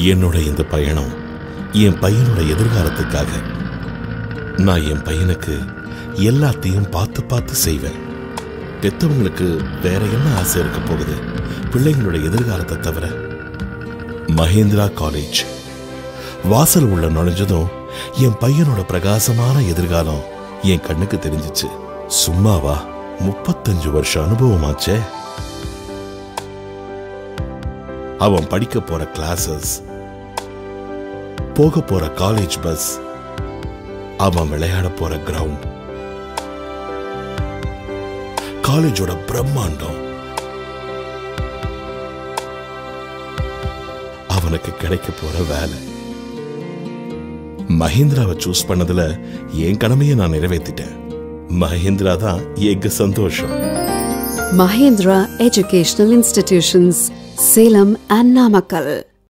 என்னோட இந்த பயணம் என் பையனோட எதிர்காலத்துக்காக. நான் என் பையனுக்கு எல்லாத்தையும் பார்த்து பார்த்து செய்வேன். பெத்தவங்களுக்கு வேற என்ன ஆசை இருக்க போகுது? பிள்ளைங்களோட எதிர்காலத்தை தவிர. மகேந்திரா காலேஜ். வாசல் உள்ள நுழைஞ்சதும் என் பையனோட பிரகாசமான எதிர்காலம் என் கண்ணுக்கு தெரிஞ்சிச்சு. சும்மாவா? முப்பத்தஞ்சு வருஷம் அனுபவமாச்சே. அவன் படிக்க போற கிளாஸஸ் போக போற காலேஜ் பஸ் அவன் விளையாட போற கிரவுண்ட் காலேஜோட பிரம்மாண்டம். அவனுக்கு கிடைக்க போற வேலை. மஹிந்திராவை சூஸ் பண்ணதுல என் கடமையை நான் நிறைவேத்திட்டேன். மஹிந்திரா தான் எங்க சந்தோஷம். Mahendra educational institutions Salem and